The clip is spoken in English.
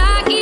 I